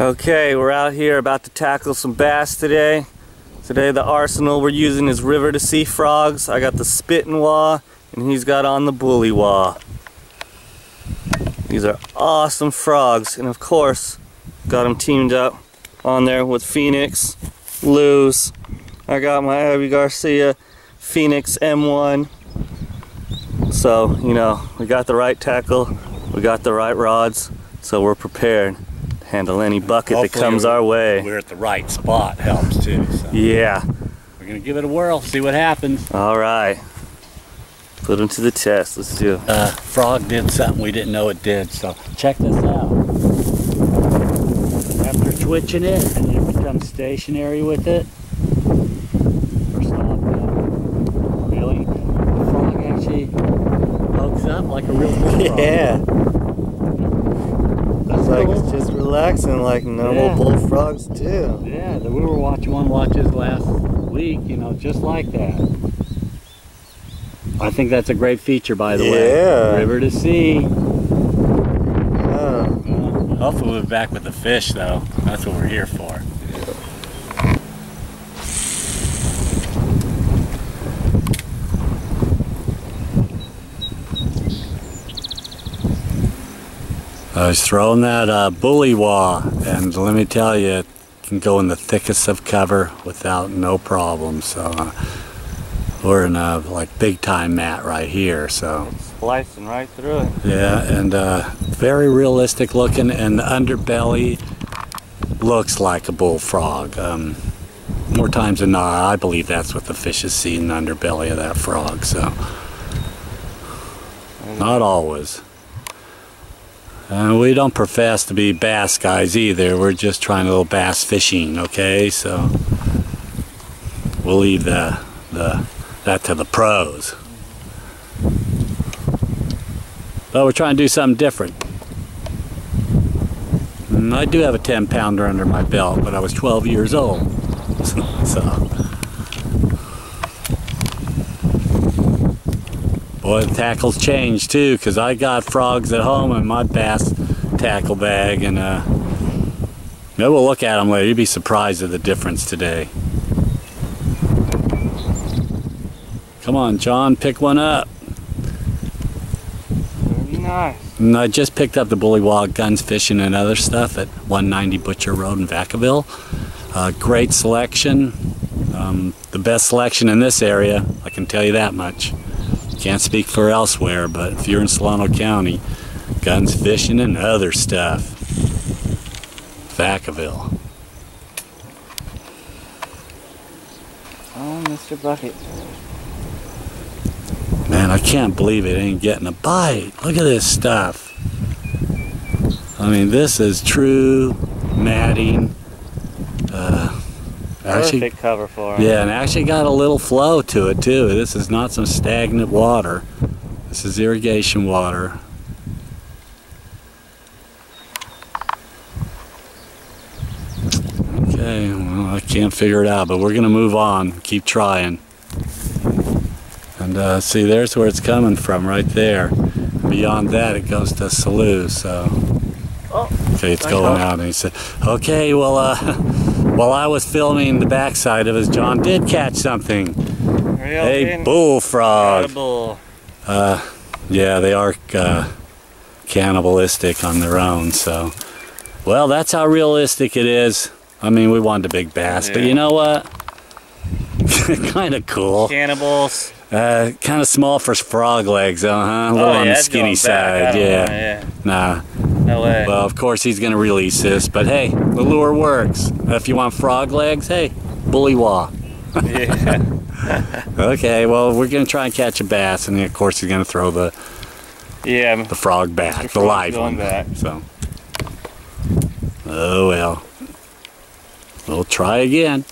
Okay, we're out here about to tackle some bass today. Today the arsenal we're using is river to sea frogs. I got the Spitting Wa and he's got on the Bully Wa. These are awesome frogs and of course got them teamed up on there with Phenix, Lew's. I got my Abu Garcia Phenix M1. So, you know, we got the right tackle, we got the right rods, so we're prepared handle any bucket Hopefully that comes our way. We're at the right spot helps too. So. Yeah. We're gonna give it a whirl, see what happens. All right. Put them to the test. Let's do it. Uh, frog did something we didn't know it did. So check this out. After twitching it and it becomes stationary with it, or really, the frog actually pokes up like a real bullfrog. Yeah. It's like it's just relaxing like normal yeah. bullfrogs do. Yeah, we were watching one watches last week, you know, just like that. I think that's a great feature, by the yeah. way. River to sea. Yeah. Uh, hopefully we'll be back with the fish, though. That's what we're here for. I was throwing that uh, Bully Wa, and let me tell you, it can go in the thickest of cover without no problem. So uh, we're in a like big time mat right here. So slicing right through it. Yeah, and uh, very realistic looking, and the underbelly looks like a bullfrog. Um, more times than not, I believe that's what the fish is seeing the underbelly of that frog. So not always. And we don't profess to be bass guys either. We're just trying a little bass fishing, okay? So we'll leave the, the that to the pros. But we're trying to do something different. And I do have a 10 pounder under my belt, but I was 12 years old. so Boy, the tackles changed too, because I got frogs at home in my bass tackle bag, and uh, maybe we'll look at them later. You'd be surprised at the difference today. Come on, John, pick one up. Very nice. And I just picked up the Bully Wa Guns Fishing and other stuff at 190 Butcher Road in Vacaville. Uh, great selection. Um, the best selection in this area, I can tell you that much. Can't speak for elsewhere, but if you're in Solano County, guns fishing and other stuff. Vacaville. Oh, Mr. Bucket. Man, I can't believe it ain't getting a bite. Look at this stuff. I mean, this is true matting. Uh, actually, cover for. Yeah, and actually got a little flow to it too. This is not some stagnant water. This is irrigation water. Okay, well, I can't figure it out, but we're gonna move on. Keep trying. And uh, see, there's where it's coming from, right there. Beyond that, it goes to slough, so. Oh, okay, it's going out, and he said, okay, well, uh, while I was filming the backside of us, John did catch something. Real a bullfrog. Bull. Uh, yeah, they are uh, cannibalistic on their own, so. Well, that's how realistic it is. I mean, we wanted a big bass, yeah. but you know what? kind of cool. Cannibals. Uh, kind of small for frog legs, though, huh? A little oh, on the skinny side, yeah. Know, yeah. Nah. Way. Well, of course he's going to release this, but hey, the lure works. If you want frog legs, hey, Bully Wa. yeah. okay, well, we're going to try and catch a bass, and of course he's going to throw the yeah the frog back, the, the live one. Back. So, oh well. We'll try again.